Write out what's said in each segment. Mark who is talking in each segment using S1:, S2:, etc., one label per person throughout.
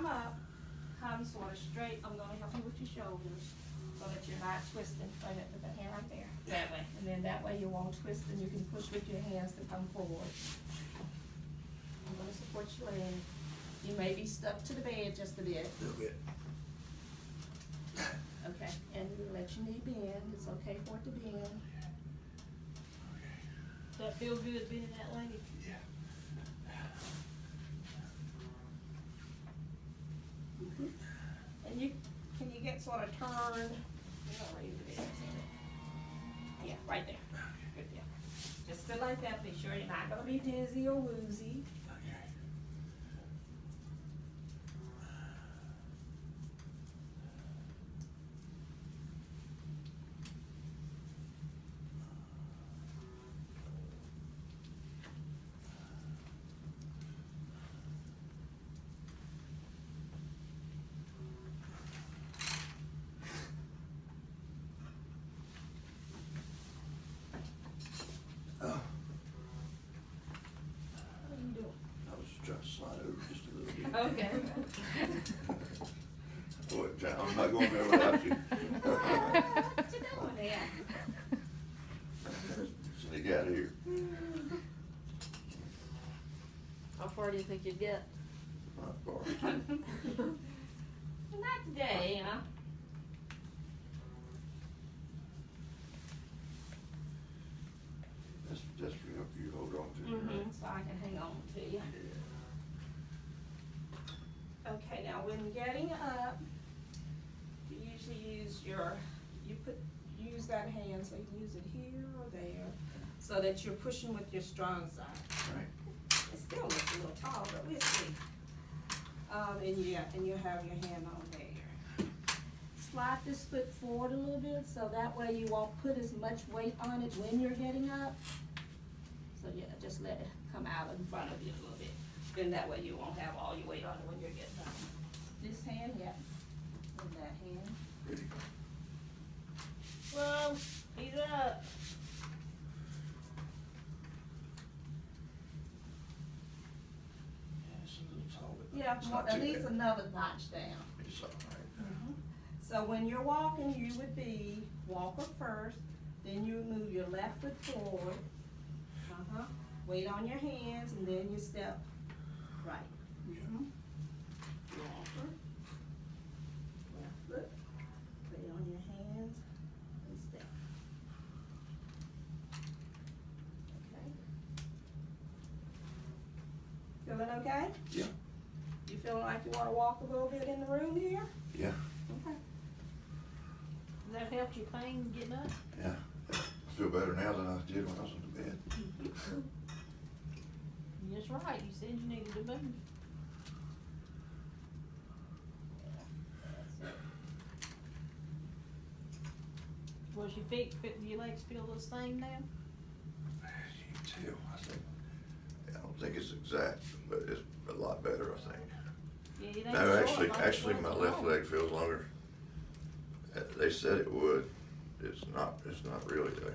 S1: come up, come sort of straight, I'm gonna help you with your shoulders, so that you're not twisting, right at the hand right there, that way. And then that way you won't twist and you can push with your hands to come forward. I'm gonna support your leg. You may be stuck to the bed just a bit.
S2: little bit.
S1: Okay, and you let your knee bend, it's okay for it to bend.
S3: Does that feel good being that way?
S1: And you, can you get sort of turned? You know, raise it in. Yeah, right there. Good, yeah. Just sit like that, be sure you're not gonna be dizzy or woozy.
S2: Okay. Oh,
S1: What are you doing?
S2: I was trying to slide over just a little bit.
S1: Okay.
S2: Boy, John, I'm not going there without you.
S1: What you doing there?
S2: Sneak out of here.
S3: How far do you think you'd get?
S2: Not far.
S1: Not today, huh?
S2: That's, that's for you, you hold on to. it,
S1: Mm-hmm,
S2: right?
S1: so I can hang on to you. Okay, now when getting up, you usually use your, you put, use that hand, so you can use it here or there, so that you're pushing with your strong side.
S2: Right.
S1: It still looks a little tall, but we'll see. Um, and yeah, and you have your hand on there. Slide this foot forward a little bit, so that way you won't put as much weight on it when you're getting up. So yeah, just let it come out in front of you a little bit. Then that way you won't have all your weight on it when you're getting up. This hand, yeah, and that hand.
S2: Ready?
S3: Whoa, he's up.
S2: Yeah, it's a little tall, but
S1: Yeah,
S2: it's
S1: more-
S2: not
S1: at
S2: too
S1: least
S2: bad.
S1: another notch down.
S2: It's all right.
S1: So when you're walking, you would be walker first, then you move your left foot forward. Uh-huh, weight on your hands, and then you step right. Mhm. Walker. Left foot, weight on your hands, and step. Okay. Feeling okay?
S2: Yeah.
S1: You feeling like you wanna walk a little bit in the room here?
S2: Yeah,
S1: Okay.
S3: Has that helped your pain getting up?
S2: yeah. I feel better now than I did when I was in the bed.
S3: That's right, you said you needed to move. Was your feet, fit- your legs feel the same now?
S2: You can tell, I think, I don't think it's exact, but it's a lot better, I think.
S3: Yeah, it ain't
S2: No, actually, actually, my left leg feels longer. Uh, They said it would. It's not, it's not really though.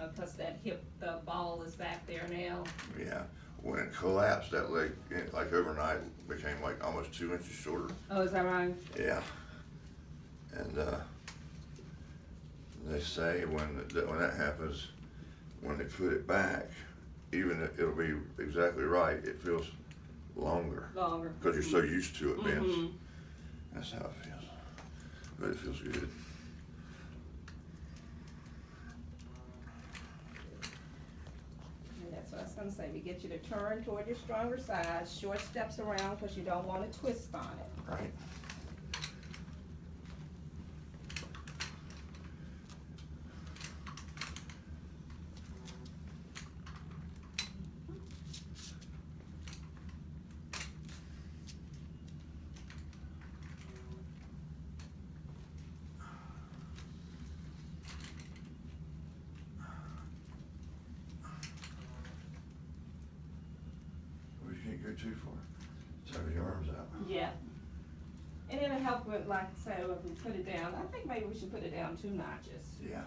S1: Uh, cause that hip, the ball is back there now.
S2: Yeah, when it collapsed, that leg, like overnight, became like almost two inches shorter.
S1: Oh, is that right?
S2: Yeah. And, uh, they say when, that, when that happens, when they put it back, even if it'll be exactly right, it feels longer.
S1: Longer.
S2: Cause you're so used to it, Vince.
S1: Mhm.
S2: That's how it feels. But it feels good.
S1: And that's what I was gonna say, we get you to turn toward your stronger side, short steps around, cause you don't wanna twist on it.
S2: Right. Well, you can't go too far. So your arms out.
S1: Yeah. And it'll help with, like, say, if we put it down, I think maybe we should put it down two notches.
S2: Yeah.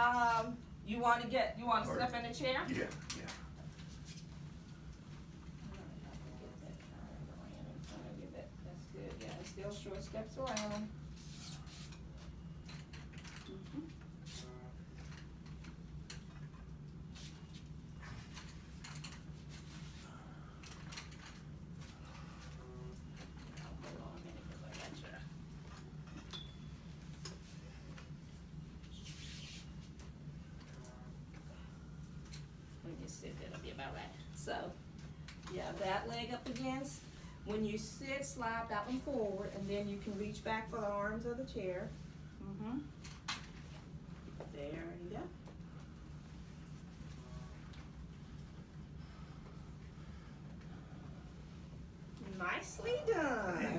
S1: Um, you wanna get, you wanna step in the chair?
S2: Yeah, yeah.
S1: That's good, yeah, still short steps around. Mhm. Hold on a minute, 'cause I got your- When you sit, that'll be about right. So, yeah, that leg up against, when you sit, slide that one forward, and then you can reach back for the arms of the chair. Mm-hmm. There you go. Nicely done.